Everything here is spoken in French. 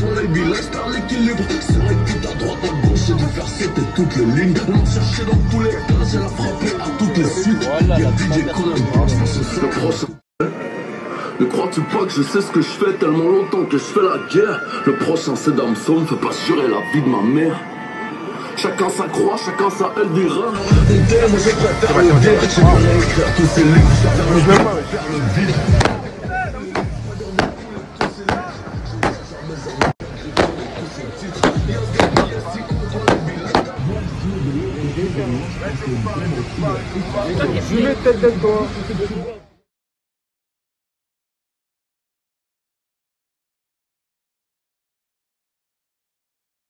ton œil reste à l'équilibre. C'est vrai que t'as droite à gauche, dû faire sauter toutes les lignes. On cherché dans tous les cas, j'ai la frappé à toutes les suites. Y'a DJ Conan, c'est le prochain. Ne crois-tu pas que je sais ce que je fais tellement longtemps que je fais la guerre? Le prochain c'est Damson, fais pas jurer la vie de ma mère Chacun sa croix, chacun sa Elvira Moi je préfère le vide J'ai bien écrire tous ces livres Je préfère faire le vide Чуєте те то?